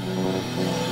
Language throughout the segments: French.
Música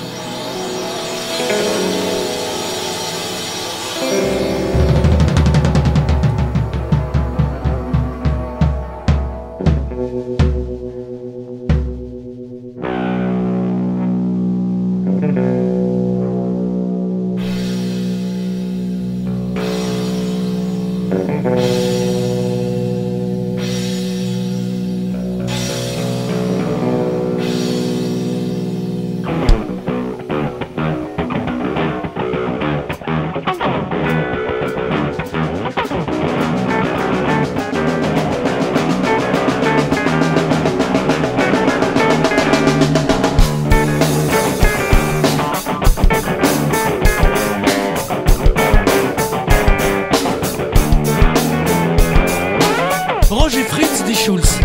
Roger Fritz dit Schulz.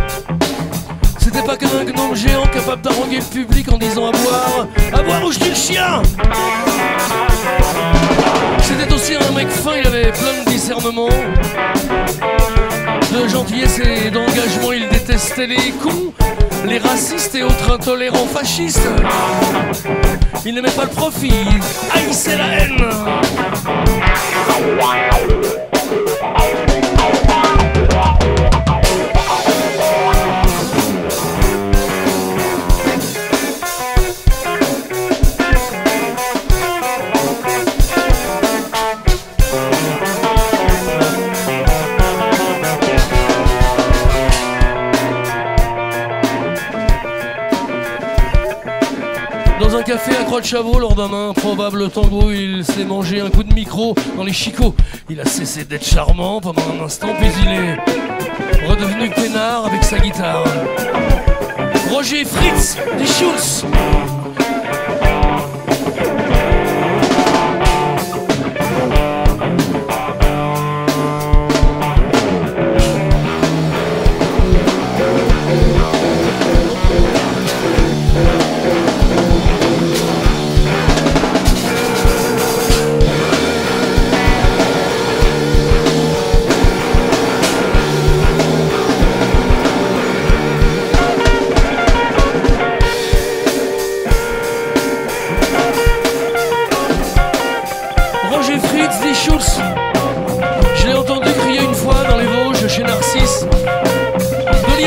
C'était pas qu'un gnome géant capable d'arranger le public en disant à boire À boire ou je le chien C'était aussi un mec fin, il avait plein de discernement. De gentillesse et d'engagement, il détestait les cons, les racistes et autres intolérants fascistes. Il n'aimait pas le profit, il haïssait la haine. Un café à Croix de lors d'un improbable tango, il s'est mangé un coup de micro dans les chicots. Il a cessé d'être charmant pendant un instant, puis il est redevenu peinard avec sa guitare. Roger Fritz, des Schulz.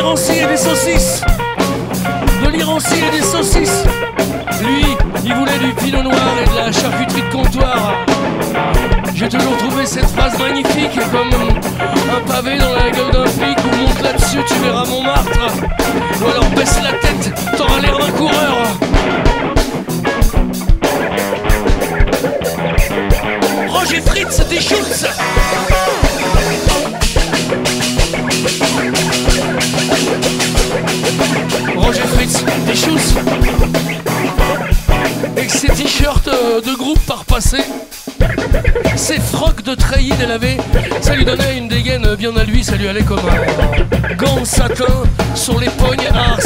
De l'iranci et des saucisses. De l'iranci et des saucisses. Lui, il voulait du pinot noir et de la charcuterie de comptoir. J'ai toujours trouvé cette phrase magnifique comme un pavé dans la gueule d'un flic ou monte là-dessus, tu verras Montmartre. Ou alors baisse la tête, t'auras l'air d'un coureur. Roger Fritz des Schulz euh, de groupe par passé. Ses frocs de treillis délavés, ça lui donnait une dégaine bien à lui, ça lui allait comme un gant satin sur les pognes. À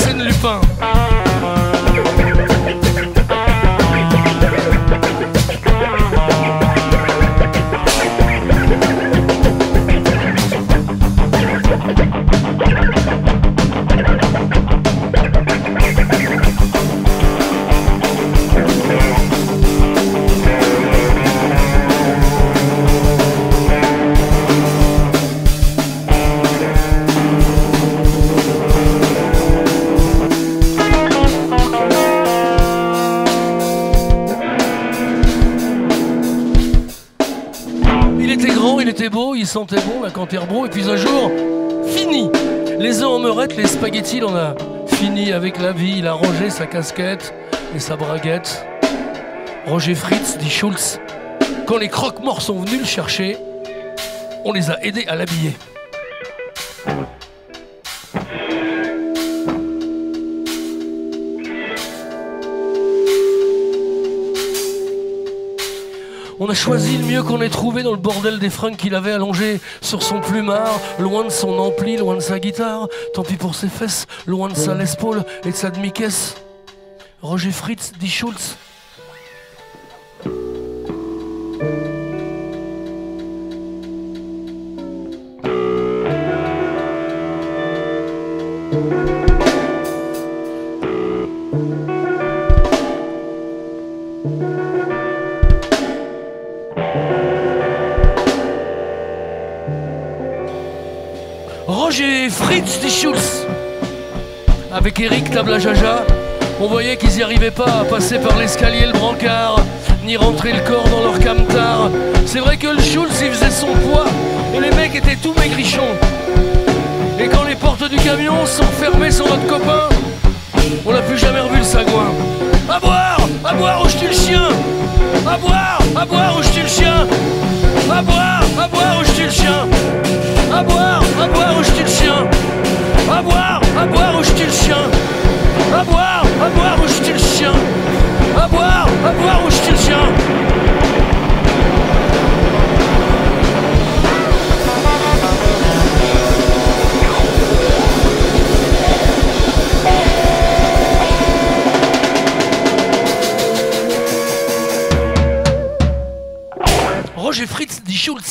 Il était beau, il sentait bon la Canterbro, et puis un jour, fini Les œufs en meurette, les spaghettis, en a fini avec la vie, il a rangé sa casquette et sa braguette. Roger Fritz dit Schulz, quand les croque-morts sont venus le chercher, on les a aidés à l'habiller. A choisi le mieux qu'on ait trouvé dans le bordel des fringues qu'il avait allongé sur son plumard, loin de son ampli, loin de sa guitare. Tant pis pour ses fesses, loin de sa Les et de sa demi-caisse. Roger Fritz dit Schulz. Fritz dit Schulz. Avec Eric Tablajaja, on voyait qu'ils n'y arrivaient pas à passer par l'escalier le brancard, ni rentrer le corps dans leur camtar. C'est vrai que le Schulz il faisait son poids, et les mecs étaient tout maigrichons. Et quand les portes du camion sont fermées sur notre copain, on n'a plus jamais revu le sagouin. À boire À boire, où je le chien À boire À boire, où je le chien À boire, où je le chien À boire À boire, où je le chien Roger Fritz dit Schulz.